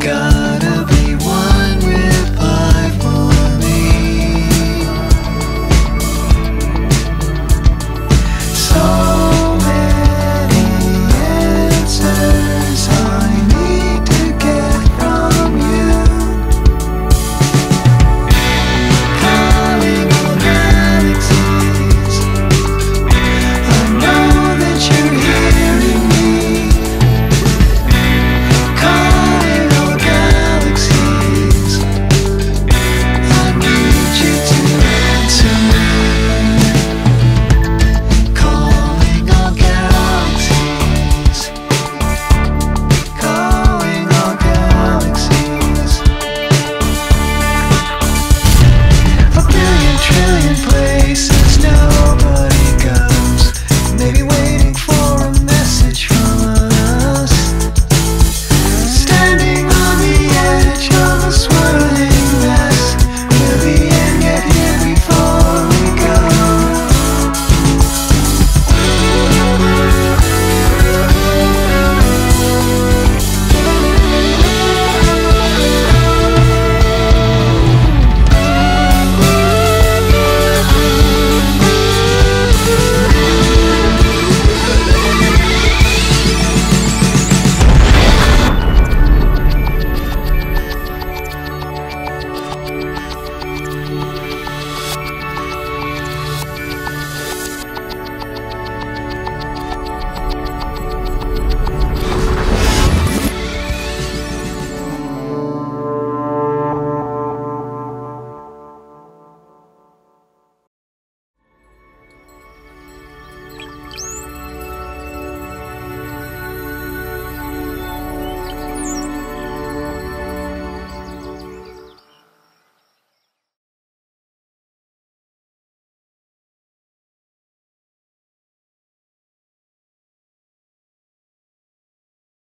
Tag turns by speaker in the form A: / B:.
A: sky.